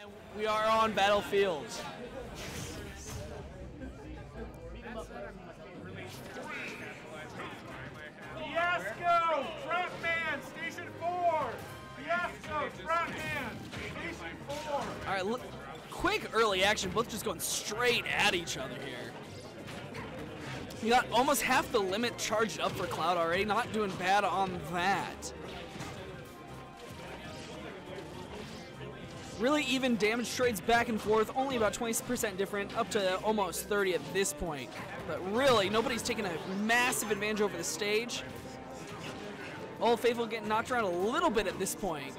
And we are on battlefield. Fiasco! Trap Man! Station 4! Fiasco! Trap Man! Station 4! All right, look, quick early action. Both just going straight at each other here. You got almost half the limit charged up for Cloud already. Not doing bad on that. Really even damage trades back and forth, only about 20% different, up to almost 30 at this point. But really, nobody's taking a massive advantage over the stage. Old Faithful getting knocked around a little bit at this point.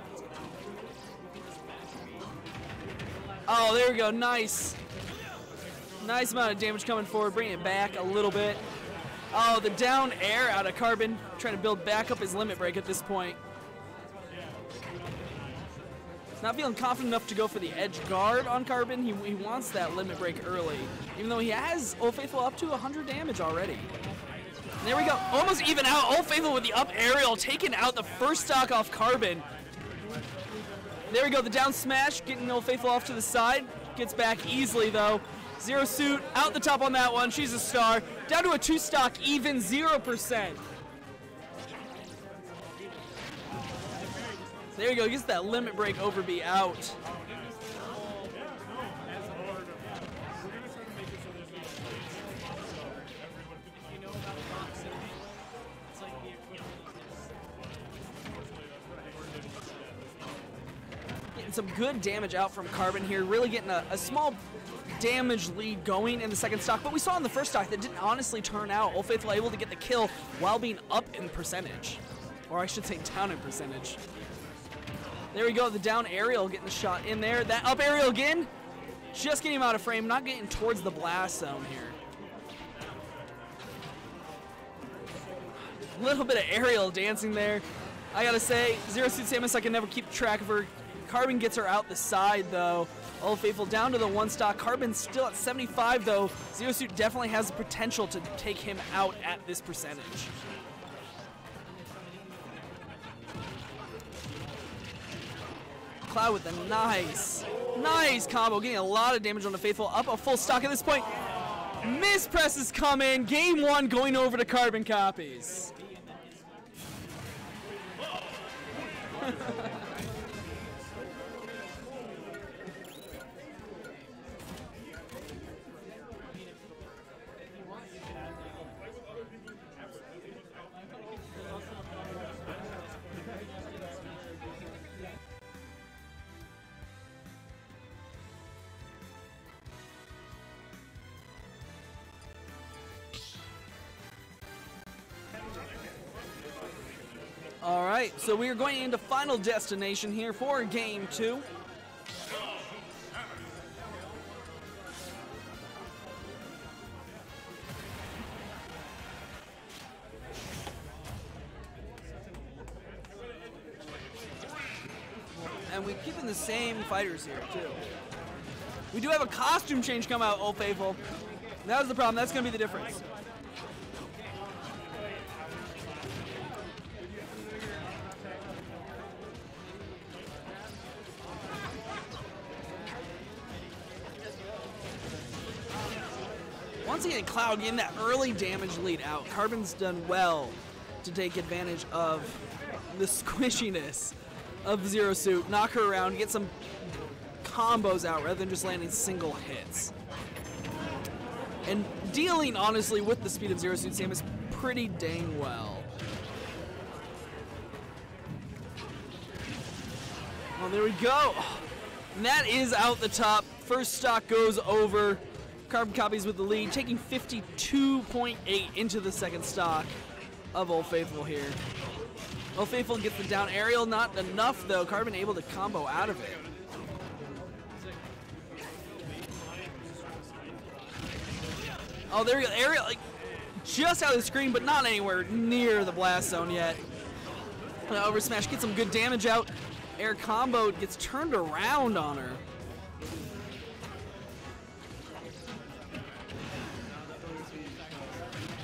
Oh, there we go. Nice. Nice amount of damage coming forward, bringing it back a little bit. Oh, the down air out of Carbon, trying to build back up his limit break at this point. Not feeling confident enough to go for the edge guard on Carbon. He, he wants that limit break early, even though he has Old Faithful up to 100 damage already. And there we go, almost even out. Old Faithful with the up aerial, taking out the first stock off Carbon. There we go, the down smash, getting Old Faithful off to the side. Gets back easily though. Zero suit out the top on that one. She's a star. Down to a two stock, even 0%. There you go, gets that limit break over B out. Getting some good damage out from Carbon here, really getting a, a small damage lead going in the second stock, but we saw in the first stock that didn't honestly turn out. Old Faithful able to get the kill while being up in percentage. Or I should say down in percentage. There we go, the down aerial getting the shot in there. That up aerial again, just getting him out of frame, not getting towards the blast zone here. A little bit of aerial dancing there. I gotta say, Zero Suit Samus, I can never keep track of her. Carbon gets her out the side though. Old Faithful down to the one stock. Carbon still at 75 though. Zero Suit definitely has the potential to take him out at this percentage. Cloud with a nice, nice combo, getting a lot of damage on the Faithful. Up a full stock at this point. Miss presses come in. Game one going over to Carbon copies. All right, so we are going into final destination here for game two. And we're keeping the same fighters here, too. We do have a costume change come out, Old Faithful. That was the problem. That's going to be the difference. Once again, Cloud getting that early damage lead out. Carbon's done well to take advantage of the squishiness of Zero Suit, knock her around, get some combos out rather than just landing single hits. And dealing, honestly, with the speed of Zero Suit Samus pretty dang well. Oh, there we go. And that is out the top. First stock goes over. Carbon copies with the lead, taking 52.8 into the second stock of Old Faithful here. Old Faithful gets the down aerial, not enough though. Carbon able to combo out of it. Oh, there we go. Aerial, like, just out of the screen, but not anywhere near the blast zone yet. Over smash gets some good damage out. Air combo gets turned around on her.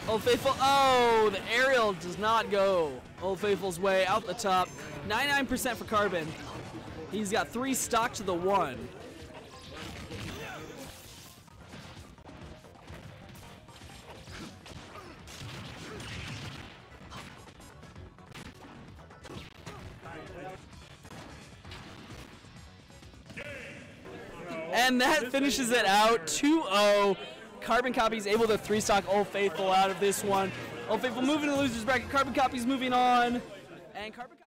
Old Faithful, oh, the aerial does not go Old Faithful's way out the top. 99% for Carbon. He's got three stock to the one. And that finishes it out 2-0. Carbon Copy is able to three-stock Old Faithful out of this one. Old Faithful moving to the losers bracket. Carbon Copy's moving on. And Carbon